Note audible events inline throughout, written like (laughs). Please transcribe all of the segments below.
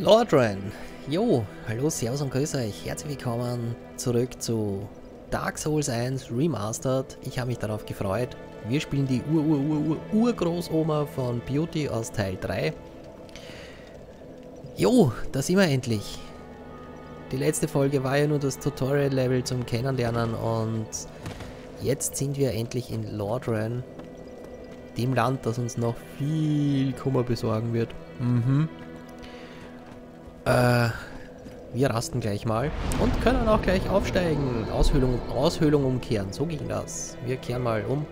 Lordran, jo, hallo, servus und grüß euch, herzlich willkommen zurück zu Dark Souls 1 Remastered. Ich habe mich darauf gefreut. Wir spielen die Ur-Ur-Ur-Ur-Urgroßoma von Beauty aus Teil 3. Jo, da sind wir endlich. Die letzte Folge war ja nur das Tutorial-Level zum Kennenlernen und jetzt sind wir endlich in Lordran, dem Land, das uns noch viel Kummer besorgen wird. Mhm. Äh, wir rasten gleich mal und können auch gleich aufsteigen. Aushöhlung, Aushöhlung umkehren, so ging das. Wir kehren mal um.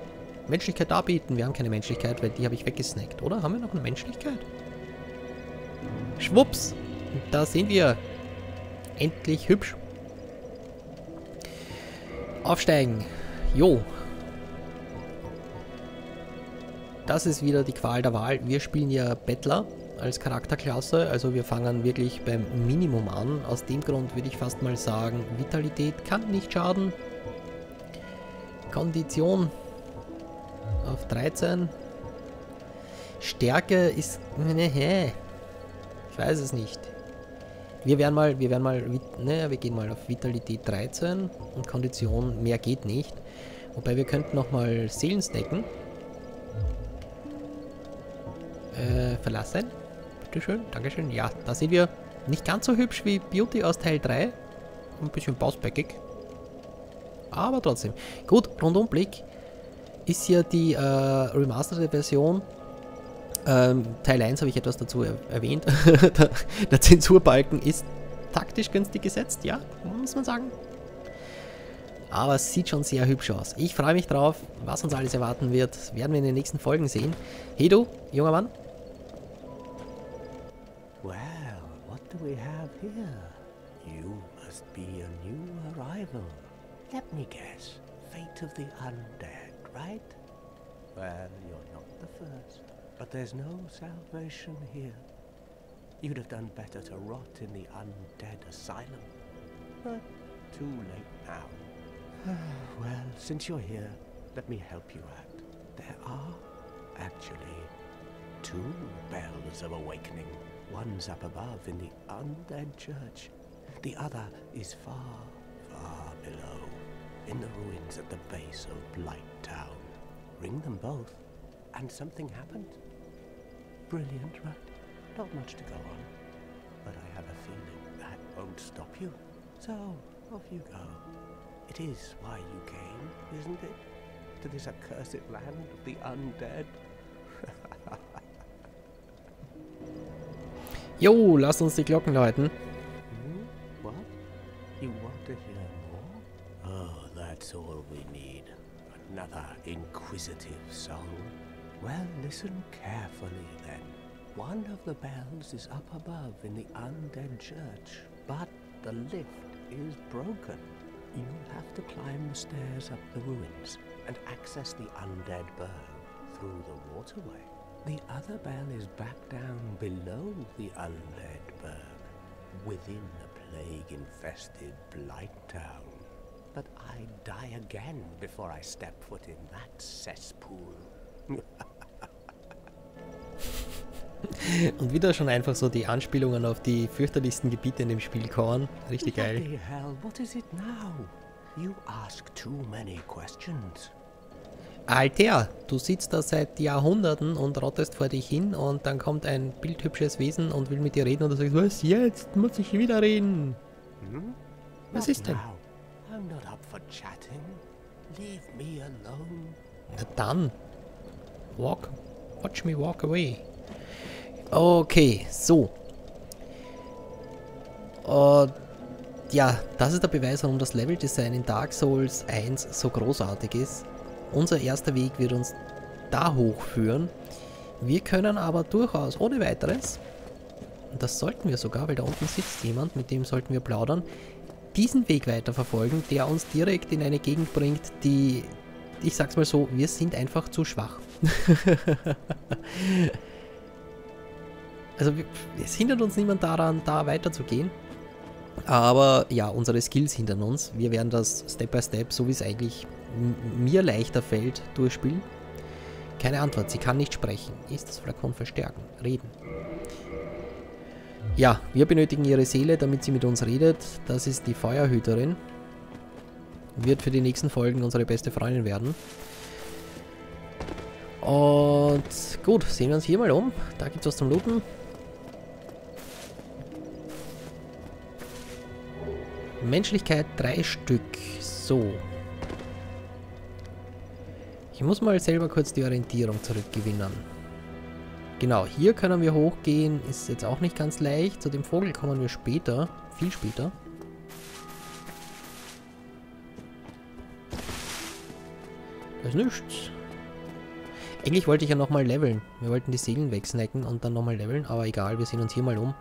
Menschlichkeit darbieten. Wir haben keine Menschlichkeit, weil die habe ich weggesnackt, oder? Haben wir noch eine Menschlichkeit? Schwupps! Da sind wir. Endlich hübsch. Aufsteigen. Jo. Das ist wieder die Qual der Wahl. Wir spielen ja Bettler als Charakterklasse. Also wir fangen wirklich beim Minimum an. Aus dem Grund würde ich fast mal sagen, Vitalität kann nicht schaden. Kondition auf 13. Stärke ist... Ich weiß es nicht. Wir werden mal, wir werden mal, ne, wir gehen mal auf Vitalität 13 und Kondition, mehr geht nicht. Wobei wir könnten nochmal Seelen stacken. Äh, verlassen. Bitteschön, Dankeschön. Ja, da sind wir nicht ganz so hübsch wie Beauty aus Teil 3. Ein bisschen bausbäckig. Aber trotzdem. Gut, Rundumblick ist ja die äh, remasterte Version. Ähm, Teil 1 habe ich etwas dazu er erwähnt. (laughs) der, der Zensurbalken ist taktisch günstig gesetzt, ja, muss man sagen. Aber es sieht schon sehr hübsch aus. Ich freue mich drauf, was uns alles erwarten wird, werden wir in den nächsten Folgen sehen. Hey du, junger Mann, do we have here? You must be a new arrival. Let me guess. Fate of the undead, right? Well, you're not the first. But there's no salvation here. You'd have done better to rot in the undead asylum. But too late now. (sighs) well, since you're here, let me help you out. There are, actually, two bells of awakening. One's up above in the undead church. The other is far, far below, in the ruins at the base of Blight Town. Ring them both, and something happened. Brilliant, right? Not much to go on, but I have a feeling that won't stop you. So, off you go. It is why you came, isn't it? To this accursed land of the undead? Jo, lasst uns die Glocken läuten. What? You want to hear more? Oh, that's all we need. Another inquisitive soul. Well, listen carefully then. One of the bells is up above in the undead church, but the lift is broken. You'll have to climb the stairs up the ruins and access the undead burg through the waterway. The other bell is back down below the undead burg, within the plague-infested Blight Town. But I'd die again before I step foot in that cesspool. (laughs) Und wieder schon einfach so die Anspielungen auf die fürchterlichsten Gebiete in dem Spiel Korn. Richtig geil. Hell, what is it now? You ask too many questions. Alter, du sitzt da seit Jahrhunderten und rottest vor dich hin und dann kommt ein bildhübsches Wesen und will mit dir reden und du sagst, was jetzt? Muss ich wieder reden? Hm? Was ist denn? Na dann. Walk. Watch me walk away. Okay, so. Und ja, das ist der Beweis, warum das Leveldesign in Dark Souls 1 so großartig ist. Unser erster Weg wird uns da hochführen. Wir können aber durchaus ohne weiteres, und das sollten wir sogar, weil da unten sitzt jemand, mit dem sollten wir plaudern, diesen Weg weiter verfolgen, der uns direkt in eine Gegend bringt, die, ich sag's mal so, wir sind einfach zu schwach. (laughs) also es hindert uns niemand daran, da weiterzugehen. Aber ja, unsere Skills hindern uns. Wir werden das Step by Step, so wie es eigentlich mir leichter fällt, durchspielen? Keine Antwort, sie kann nicht sprechen. Ist das Flakon verstärken? Reden. Ja, wir benötigen ihre Seele, damit sie mit uns redet. Das ist die Feuerhüterin. Wird für die nächsten Folgen unsere beste Freundin werden. Und gut, sehen wir uns hier mal um. Da gibt es was zum Looten. Menschlichkeit drei Stück. So. Ich muss mal selber kurz die Orientierung zurückgewinnen. Genau, hier können wir hochgehen. Ist jetzt auch nicht ganz leicht. Zu dem Vogel kommen wir später. Viel später. Da ist nichts. Eigentlich wollte ich ja nochmal leveln. Wir wollten die Seelen wegsnacken und dann nochmal leveln. Aber egal, wir sehen uns hier mal um.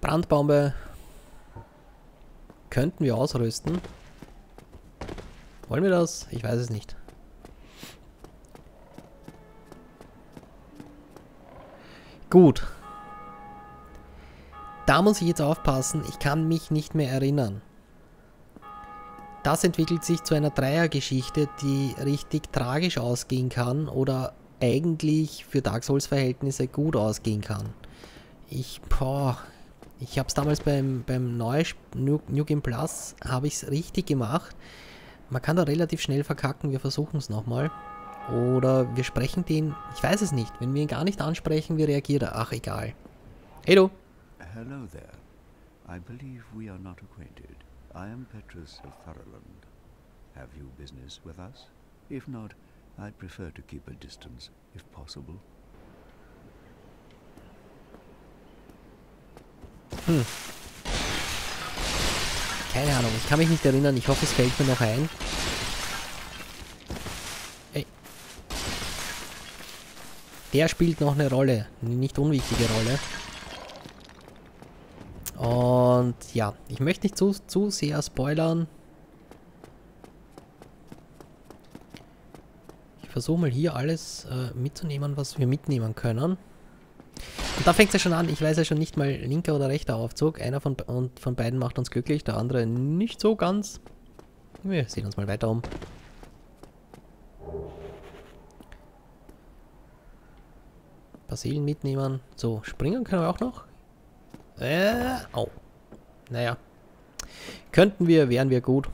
Brandbombe könnten wir ausrüsten. Wollen wir das? Ich weiß es nicht. Gut. Da muss ich jetzt aufpassen, ich kann mich nicht mehr erinnern. Das entwickelt sich zu einer Dreiergeschichte, die richtig tragisch ausgehen kann oder eigentlich für Dark Souls Verhältnisse gut ausgehen kann. Ich, boah, ich habe es damals beim, beim neuen New, New Game Plus, habe ich es richtig gemacht. Man kann da relativ schnell verkacken, wir versuchen es nochmal. Oder wir sprechen den, ich weiß es nicht, wenn wir ihn gar nicht ansprechen, wie reagiert er? Ach, egal. Hey du. Hello there. I believe we are not acquainted. I am Petrus of Thurland. Have you business with us? If not, I'd prefer to keep a distance, if possible. Hm. Keine Ahnung, ich kann mich nicht erinnern. Ich hoffe, es fällt mir noch ein. Ey. Der spielt noch eine Rolle. Eine nicht unwichtige Rolle. Und ja, ich möchte nicht zu, zu sehr spoilern. Ich versuche mal hier alles äh, mitzunehmen, was wir mitnehmen können. Und da fängt es ja schon an, ich weiß ja schon nicht mal linker oder rechter Aufzug. Einer von, und von beiden macht uns glücklich, der andere nicht so ganz. Wir sehen uns mal weiter um. Seelen mitnehmen. So, springen können wir auch noch. Äh, au. Naja. Könnten wir, wären wir gut.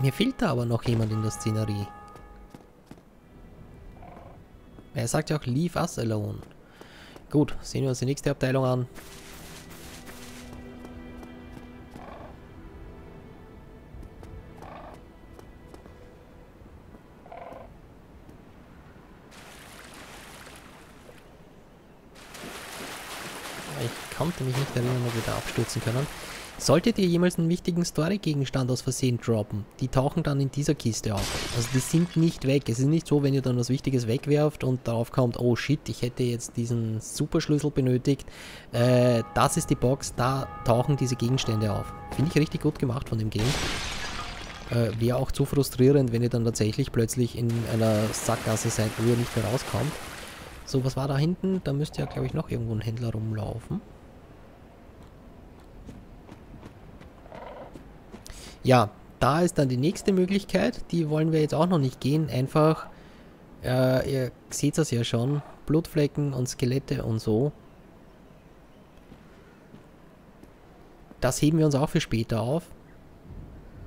Mir fehlt da aber noch jemand in der Szenerie. Er sagt ja auch, leave us alone. Gut, sehen wir uns die nächste Abteilung an. Da abstürzen können. Solltet ihr jemals einen wichtigen Story-Gegenstand aus Versehen droppen, die tauchen dann in dieser Kiste auf. Also die sind nicht weg. Es ist nicht so, wenn ihr dann was Wichtiges wegwerft und darauf kommt, oh shit, ich hätte jetzt diesen Superschlüssel benötigt. Äh, das ist die Box, da tauchen diese Gegenstände auf. Finde ich richtig gut gemacht von dem Game. Äh, Wäre auch zu frustrierend, wenn ihr dann tatsächlich plötzlich in einer Sackgasse seid, wo ihr nicht mehr rauskommt. So, was war da hinten? Da müsste ja, glaube ich, noch irgendwo ein Händler rumlaufen. Ja, da ist dann die nächste Möglichkeit. Die wollen wir jetzt auch noch nicht gehen. Einfach, äh, ihr seht das ja schon, Blutflecken und Skelette und so. Das heben wir uns auch für später auf.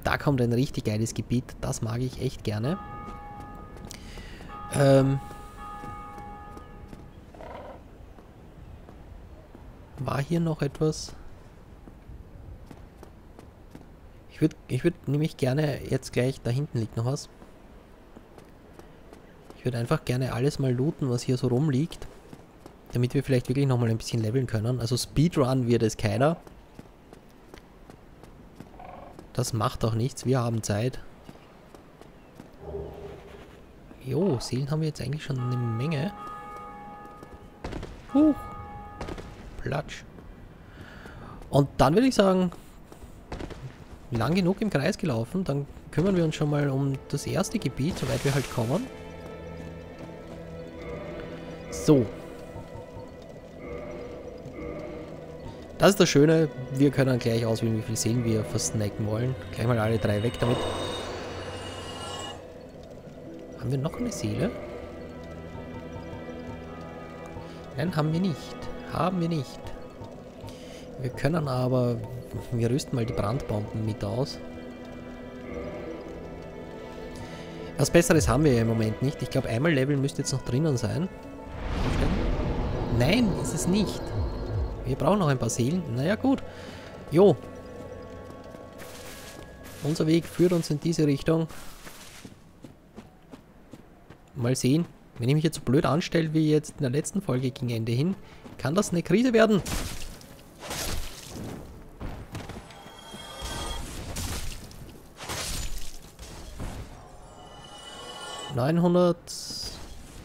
Da kommt ein richtig geiles Gebiet. Das mag ich echt gerne. Ähm War hier noch etwas? Ich würde ich würd nämlich gerne jetzt gleich, da hinten liegt noch was. Ich würde einfach gerne alles mal looten, was hier so rumliegt. Damit wir vielleicht wirklich nochmal ein bisschen leveln können. Also Speedrun wird es keiner. Das macht auch nichts, wir haben Zeit. Jo, Seelen haben wir jetzt eigentlich schon eine Menge. Huch. Platsch. Und dann würde ich sagen, lang genug im Kreis gelaufen. Dann kümmern wir uns schon mal um das erste Gebiet, soweit wir halt kommen. So. Das ist das Schöne. Wir können gleich auswählen, wie viel Seelen wir versnacken wollen. Gleich mal alle drei weg damit. Haben wir noch eine Seele? Nein, haben wir nicht. Haben wir nicht. Wir können aber wir rüsten mal die Brandbomben mit aus. Was Besseres haben wir ja im Moment nicht. Ich glaube, einmal Level müsste jetzt noch drinnen sein. Nein, ist es nicht. Wir brauchen noch ein paar Seelen. Naja, gut. Jo. Unser Weg führt uns in diese Richtung. Mal sehen. Wenn ich mich jetzt so blöd anstelle wie jetzt in der letzten Folge gegen Ende hin, kann das eine Krise werden. 900...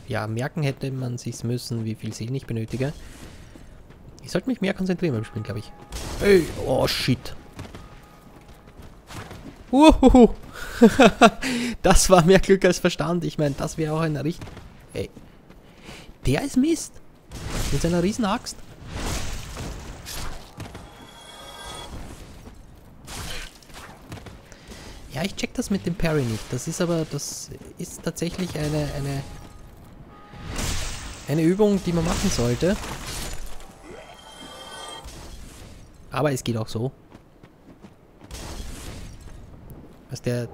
Ja, merken hätte man sich müssen, wie viel Seelen ich benötige. Ich sollte mich mehr konzentrieren beim Spielen, glaube ich. Hey, oh shit. Uhuhu. (laughs) das war mehr Glück als Verstand. Ich meine, das wäre auch ein richtig... Ey. Der ist Mist. Mit seiner riesen Axt. Ja, ich check das mit dem Parry nicht. Das ist aber, das ist tatsächlich eine, eine, eine Übung, die man machen sollte. Aber es geht auch so. Was der,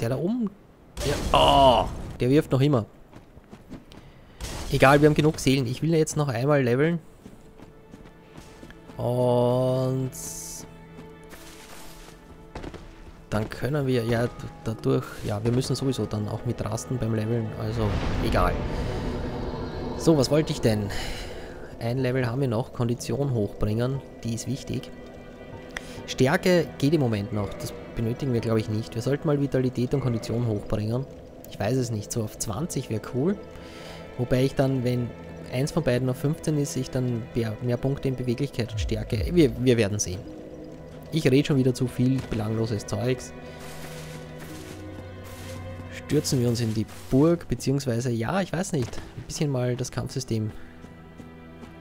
der da oben, der, oh, der wirft noch immer. Egal, wir haben genug Seelen. Ich will jetzt noch einmal leveln. Und dann können wir ja dadurch, ja, wir müssen sowieso dann auch mit rasten beim Leveln, also egal. So, was wollte ich denn? Ein Level haben wir noch, Kondition hochbringen, die ist wichtig. Stärke geht im Moment noch, das benötigen wir glaube ich nicht. Wir sollten mal Vitalität und Kondition hochbringen. Ich weiß es nicht, so auf 20 wäre cool. Wobei ich dann, wenn eins von beiden auf 15 ist, ich dann mehr, mehr Punkte in Beweglichkeit und Stärke. Wir, wir werden sehen. Ich rede schon wieder zu viel belangloses Zeugs. Stürzen wir uns in die Burg, beziehungsweise, ja, ich weiß nicht, ein bisschen mal das Kampfsystem,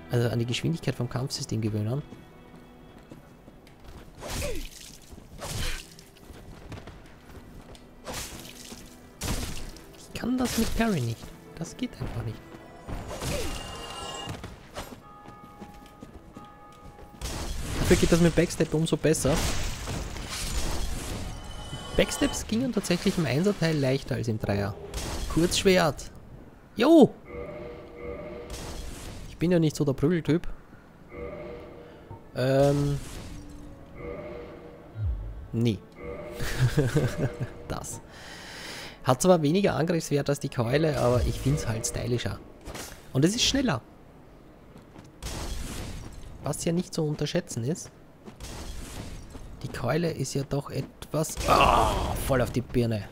also an die Geschwindigkeit vom Kampfsystem gewöhnen. Ich kann das mit Parry nicht. Das geht einfach nicht. Dafür geht das mit Backstep umso besser. Backsteps gingen tatsächlich im Einserteil leichter als im Dreier. Kurzschwert. Jo! Ich bin ja nicht so der Prügeltyp. Ähm. Nee. (laughs) das. Hat zwar weniger Angriffswert als die Keule, aber ich finde es halt stylischer. Und es ist schneller. Was ja nicht zu unterschätzen ist. Die Keule ist ja doch etwas... Oh, voll auf die Birne.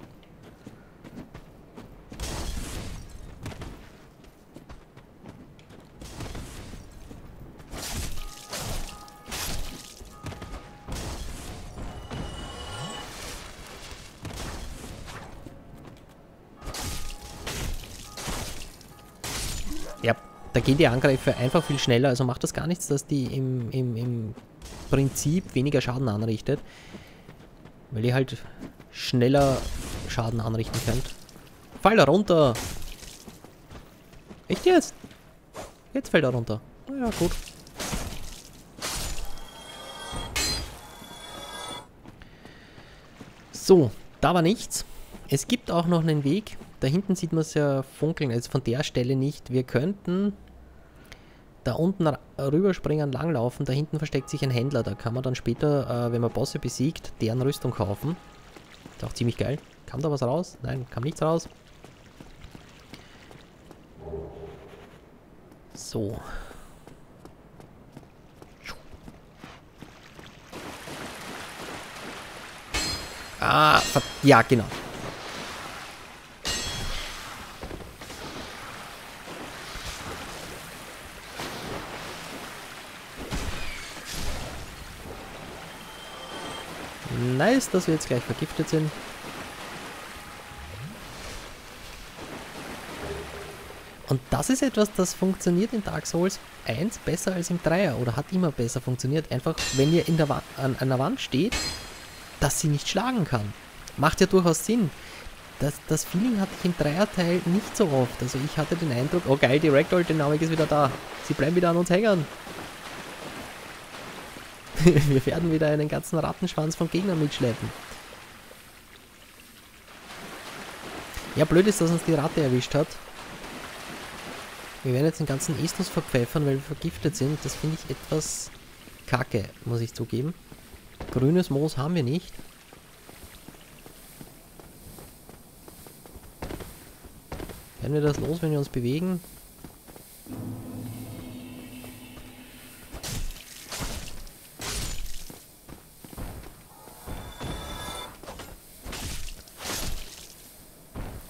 Da gehen die Angreifer einfach viel schneller, also macht das gar nichts, dass die im, im, im Prinzip weniger Schaden anrichtet. Weil ihr halt schneller Schaden anrichten könnt. Fall da runter! Echt jetzt? Jetzt fällt er runter. Ja, gut. So, da war nichts. Es gibt auch noch einen Weg. Da hinten sieht man es ja funkeln, also von der Stelle nicht. Wir könnten da unten rüberspringen, langlaufen. Da hinten versteckt sich ein Händler. Da kann man dann später, äh, wenn man Bosse besiegt, deren Rüstung kaufen. Ist auch ziemlich geil. Kam da was raus? Nein, kam nichts raus. So. Ah, ja, genau. Nice, dass wir jetzt gleich vergiftet sind. Und das ist etwas, das funktioniert in Dark Souls 1 besser als im 3er oder hat immer besser funktioniert. Einfach, wenn ihr in der an einer Wand steht, dass sie nicht schlagen kann. Macht ja durchaus Sinn. das, das Feeling hatte ich im Dreierteil nicht so oft. Also ich hatte den Eindruck, oh geil, die Ragdoll-Dynamik ist wieder da. Sie bleiben wieder an uns hängen. (laughs) Wir werden wieder einen ganzen Rattenschwanz von Gegnern mitschleppen. Ja, blöd ist, dass uns die Ratte erwischt hat. Wir werden jetzt den ganzen Estus verpfeffern, weil wir vergiftet sind. Das finde ich etwas kacke, muss ich zugeben. Grünes Moos haben wir nicht. Werden wir das los, wenn wir uns bewegen?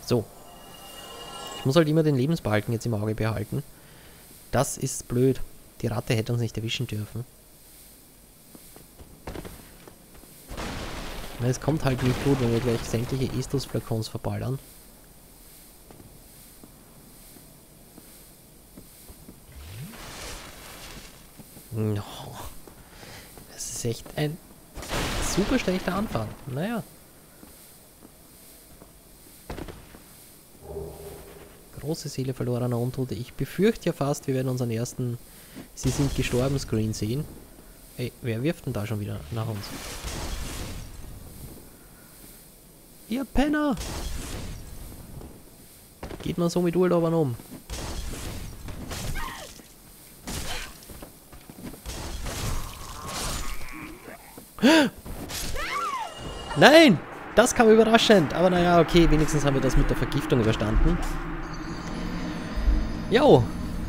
So. Ich muss halt immer den Lebensbalken jetzt im Auge behalten. Das ist blöd. Die Ratte hätte uns nicht erwischen dürfen. Es kommt halt nicht gut, wenn wir gleich sämtliche Estus-Flakons verballern. No. Das ist echt ein super schlechter Anfang. Naja. Große Seele verlorener Untote. Ich befürchte ja fast, wir werden unseren ersten Sie sind gestorben Screen sehen. Ey, wer wirft denn da schon wieder nach uns? Ihr Penner! Geht man so mit Urlaubern um? Nein! Das kam überraschend. Aber naja, okay, wenigstens haben wir das mit der Vergiftung überstanden. Jo,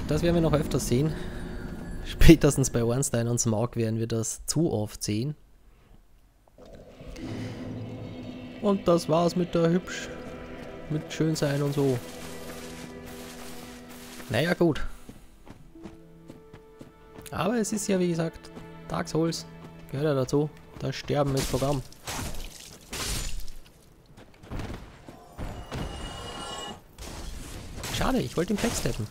das werden wir noch öfters sehen. (laughs) Spätestens bei Ornstein und Smaug werden wir das zu oft sehen. Und das war's mit der hübsch, mit schön sein und so. Naja, gut. Aber es ist ja, wie gesagt, Dark Souls gehört ja dazu. Das Sterben ist Programm. Schade, ich wollte ihn backsteppen.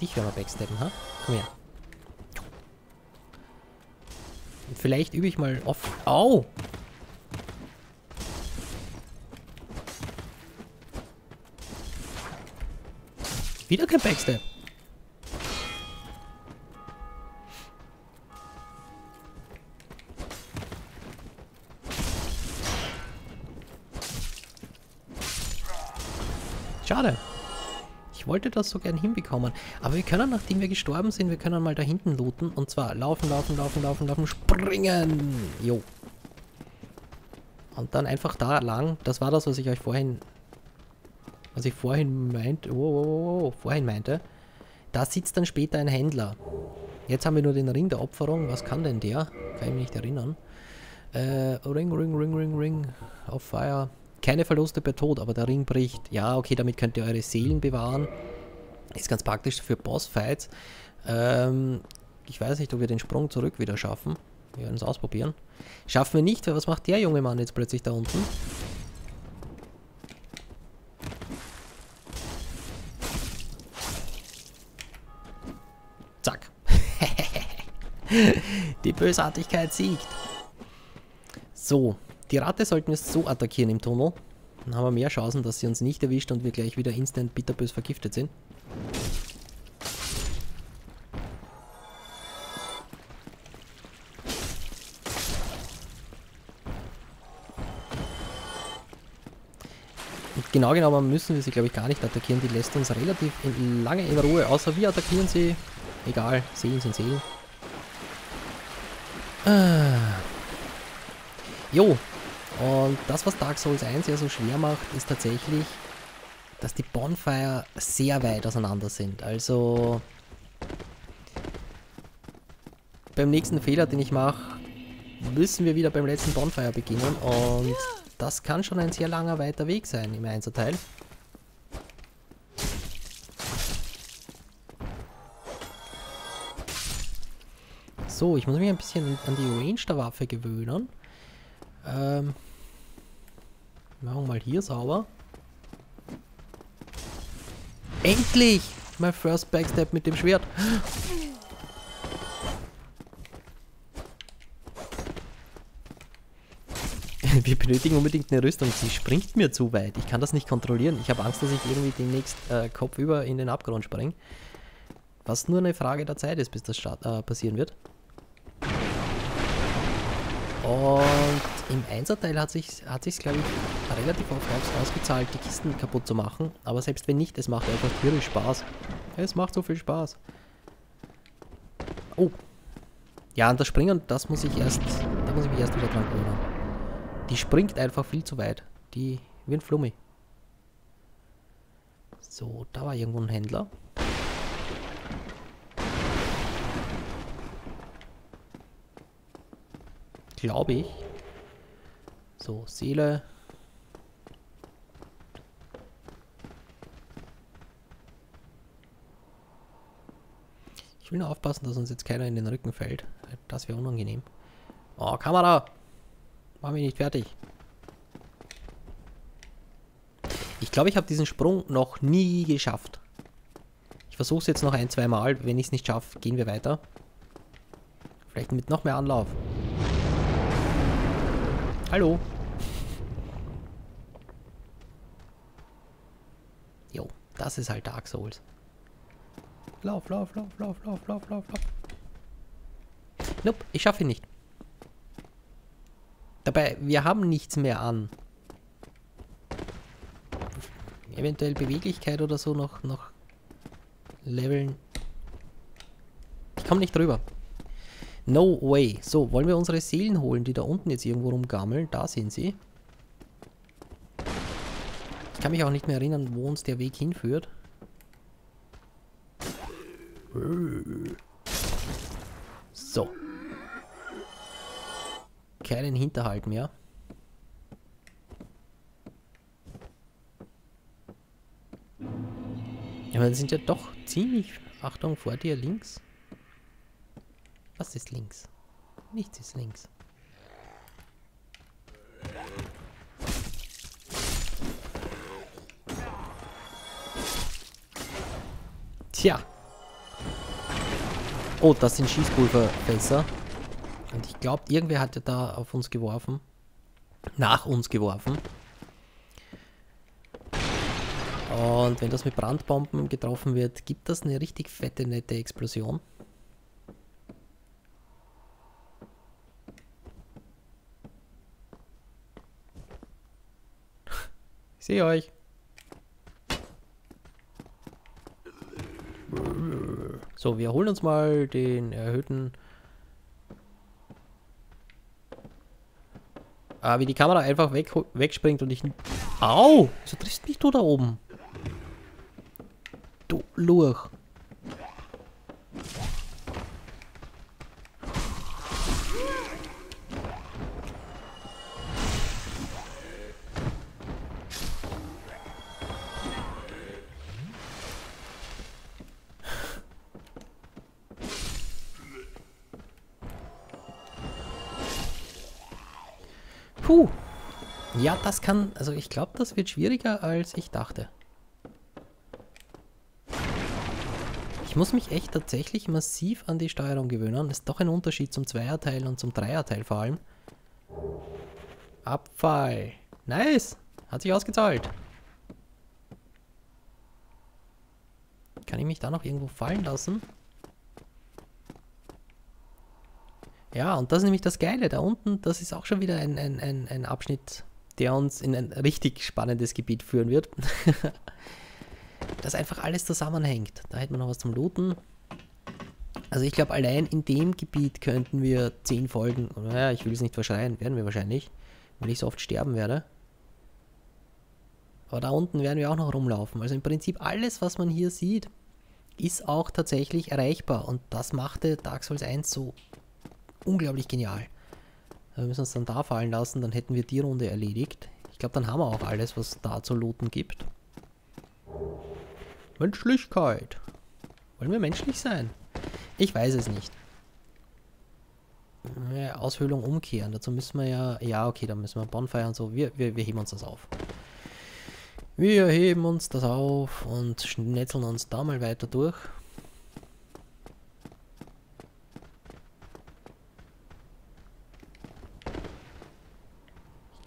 Dich werden wir backsteppen, ha? Komm her. Und vielleicht übe ich mal off... Au! Wieder kein Backstep. Wollte das so gern hinbekommen. Aber wir können, nachdem wir gestorben sind, wir können mal da hinten looten. Und zwar laufen, laufen, laufen, laufen, laufen, springen. Jo. Und dann einfach da lang. Das war das, was ich euch vorhin... Was ich vorhin meinte... Oh, oh, oh, oh, vorhin meinte. Da sitzt dann später ein Händler. Jetzt haben wir nur den Ring der Opferung. Was kann denn der? Kann ich mich nicht erinnern. Äh, Ring, Ring, Ring, Ring, Ring. Auf Fire. Keine Verluste per Tod, aber der Ring bricht. Ja, okay, damit könnt ihr eure Seelen bewahren. Ist ganz praktisch für Bossfights. Ähm, ich weiß nicht, ob wir den Sprung zurück wieder schaffen. Wir werden es ausprobieren. Schaffen wir nicht, weil was macht der junge Mann jetzt plötzlich da unten? Zack. (laughs) Die Bösartigkeit siegt. So, die Ratte sollten wir so attackieren im Tunnel. Dann haben wir mehr Chancen, dass sie uns nicht erwischt und wir gleich wieder instant bitterbös vergiftet sind. Und genau genommen müssen wir sie, glaube ich, gar nicht attackieren. Die lässt uns relativ in, lange in Ruhe, außer wir attackieren sie. Egal, Seelen sind Seelen. Ah. Jo, und das, was Dark Souls 1 ja so schwer macht, ist tatsächlich, dass die Bonfire sehr weit auseinander sind. Also beim nächsten Fehler, den ich mache, müssen wir wieder beim letzten Bonfire beginnen und das kann schon ein sehr langer weiter Weg sein im Einzelteil. So, ich muss mich ein bisschen an die Range der Waffe gewöhnen. Ähm, machen wir mal hier sauber. Endlich! My first Backstep mit dem Schwert. (laughs) wir benötigen unbedingt eine Rüstung. Sie springt mir zu weit. Ich kann das nicht kontrollieren. Ich habe Angst, dass ich irgendwie demnächst äh, kopfüber in den Abgrund springe. Was nur eine Frage der Zeit ist, bis das äh, passieren wird. Und im Einserteil hat sich hat sich's, glaube ich, relativ oft ausgezahlt, die Kisten kaputt zu machen. Aber selbst wenn nicht, es macht einfach tierisch Spaß. Es macht so viel Spaß. Oh. Ja, und das Springen, das muss ich erst, da muss ich mich erst wieder dran gewöhnen. Die springt einfach viel zu weit. Die, wie ein Flummi. So, da war irgendwo ein Händler. Glaube ich. So, Seele. Ich will nur aufpassen, dass uns jetzt keiner in den Rücken fällt. Das wäre unangenehm. Oh, Kamera! Mach mich nicht fertig. Ich glaube, ich habe diesen Sprung noch nie geschafft. Ich versuche es jetzt noch ein, zwei Mal. Wenn ich es nicht schaffe, gehen wir weiter. Vielleicht mit noch mehr Anlauf. Hallo. Jo, das ist halt Dark Souls. Lauf, lauf, lauf, lauf, lauf, lauf, lauf, lauf. Nope, ich schaffe ihn nicht. Dabei, wir haben nichts mehr an. Eventuell Beweglichkeit oder so noch, noch leveln. Ich komme nicht drüber. No way. So, wollen wir unsere Seelen holen, die da unten jetzt irgendwo rumgammeln? Da sind sie. Ich kann mich auch nicht mehr erinnern, wo uns der Weg hinführt. So. Keinen Hinterhalt mehr. Ja, wir sind ja doch ziemlich... Achtung, vor dir links. Was ist links? Nichts ist links. Tja. Oh, das sind Schießpulverfässer. Und ich glaube, irgendwer hat ja da auf uns geworfen. Nach uns geworfen. Und wenn das mit Brandbomben getroffen wird, gibt das eine richtig fette, nette Explosion. Ich sehe euch. So, wir holen uns mal den erhöhten... Ah, wie die Kamera einfach weg, wegspringt und ich... Au! Wieso triffst mich du da oben? Du Lurch. Das kann... Also ich glaube, das wird schwieriger, als ich dachte. Ich muss mich echt tatsächlich massiv an die Steuerung gewöhnen. Das ist doch ein Unterschied zum Zweierteil und zum Dreierteil vor allem. Abfall. Nice. Hat sich ausgezahlt. Kann ich mich da noch irgendwo fallen lassen? Ja, und das ist nämlich das Geile. Da unten, das ist auch schon wieder ein, ein, ein, ein Abschnitt, der uns in ein richtig spannendes Gebiet führen wird. (laughs) das einfach alles zusammenhängt. Da hätten wir noch was zum Looten. Also ich glaube, allein in dem Gebiet könnten wir 10 Folgen, naja, ich will es nicht verschreien, werden wir wahrscheinlich, weil ich so oft sterben werde. Aber da unten werden wir auch noch rumlaufen. Also im Prinzip alles, was man hier sieht, ist auch tatsächlich erreichbar. Und das machte Dark Souls 1 so unglaublich genial. Wir müssen uns dann da fallen lassen, dann hätten wir die Runde erledigt. Ich glaube, dann haben wir auch alles, was da zu looten gibt. Menschlichkeit. Wollen wir menschlich sein? Ich weiß es nicht. Aushöhlung umkehren. Dazu müssen wir ja... Ja, okay, dann müssen wir Bonfire und so. Wir, wir, wir heben uns das auf. Wir heben uns das auf und schnetzeln uns da mal weiter durch.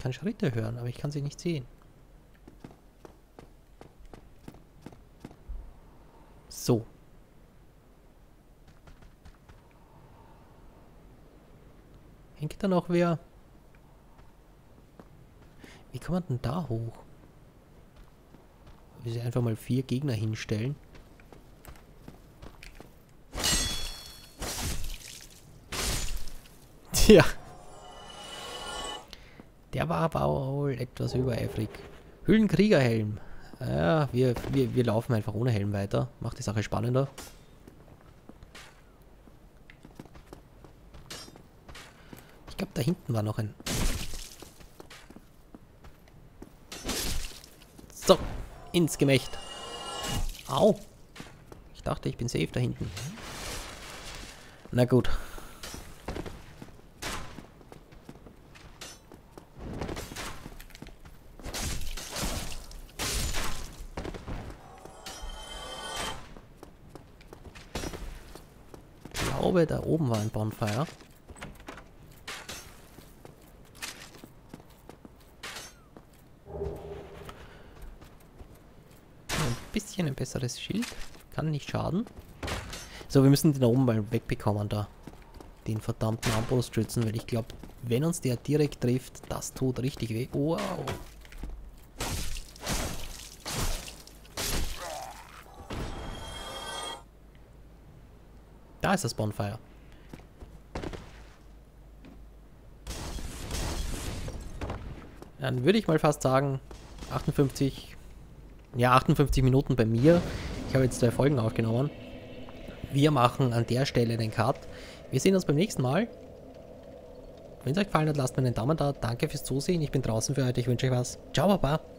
Kann Schritte hören, aber ich kann sie nicht sehen. So. Hängt da noch wer? Wie kann man denn da hoch? Wir sie einfach mal vier Gegner hinstellen. Tja. Der war aber wohl etwas übereifrig. Hüllenkriegerhelm. Ja, wir, wir, wir laufen einfach ohne Helm weiter. Macht die Sache spannender. Ich glaube, da hinten war noch ein... So, ins Gemächt. Au. Ich dachte, ich bin safe da hinten. Na gut. Bonfire. Ein bisschen ein besseres Schild. Kann nicht schaden. So, wir müssen den da oben mal wegbekommen da. Den verdammten Armbrustschützen, weil ich glaube, wenn uns der direkt trifft, das tut richtig weh. Wow. Da ist das Bonfire. Dann würde ich mal fast sagen, 58, ja 58 Minuten bei mir. Ich habe jetzt zwei Folgen aufgenommen. Wir machen an der Stelle den Cut. Wir sehen uns beim nächsten Mal. Wenn es euch gefallen hat, lasst mir einen Daumen da. Danke fürs Zusehen. Ich bin draußen für heute. Ich wünsche euch was. Ciao, Baba.